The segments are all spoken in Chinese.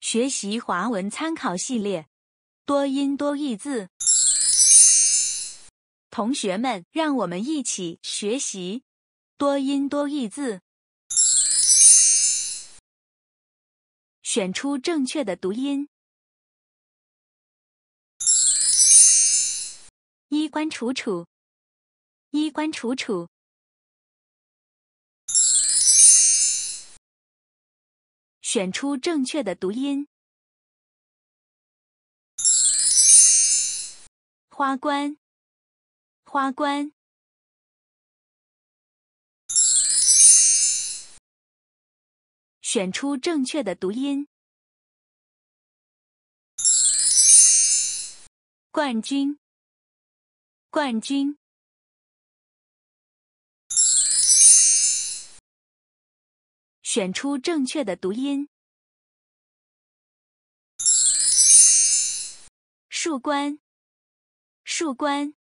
学习华文参考系列，多音多义字。同学们，让我们一起学习多音多义字，选出正确的读音。衣冠楚楚，衣冠楚楚。选出正确的读音。花冠，花冠。选出正确的读音。冠军，冠军。选出正确的读音。树冠，树冠。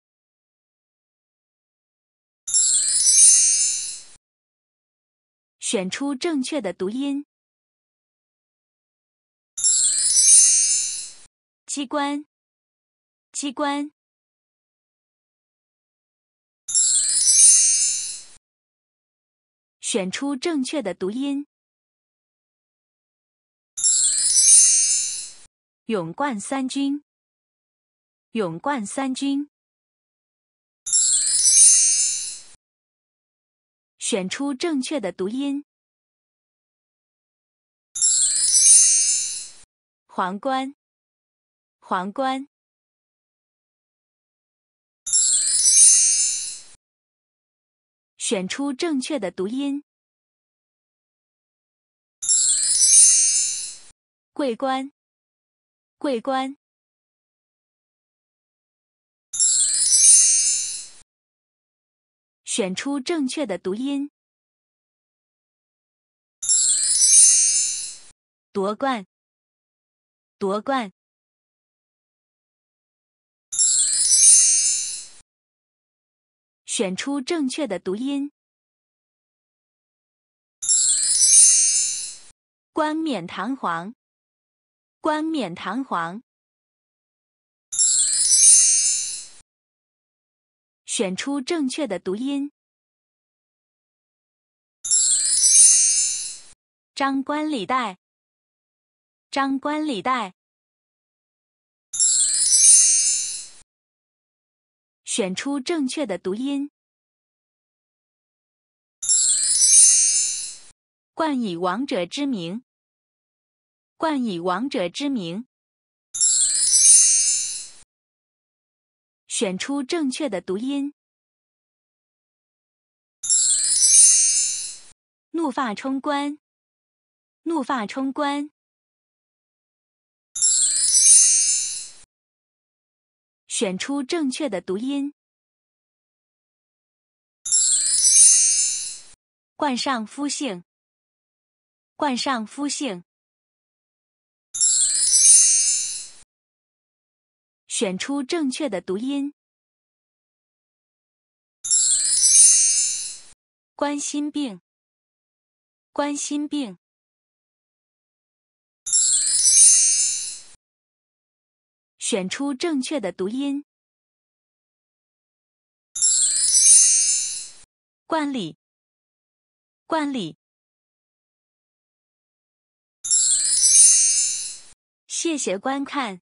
选出正确的读音。机关，机关。选出正确的读音。勇冠三军，勇冠三军。选出正确的读音。皇冠，皇冠。选出正确的读音。桂冠，桂冠。选出正确的读音。夺冠，夺冠。选出正确的读音。冠冕堂皇，冠冕堂皇。选出正确的读音。张冠李戴，张冠李戴。选出正确的读音。冠以王者之名，冠以王者之名。选出正确的读音。怒发冲冠，怒发冲冠。选出正确的读音。冠上夫姓，冠上夫姓。选出正确的读音。冠心病，冠心病。选出正确的读音。冠礼，冠礼。谢谢观看。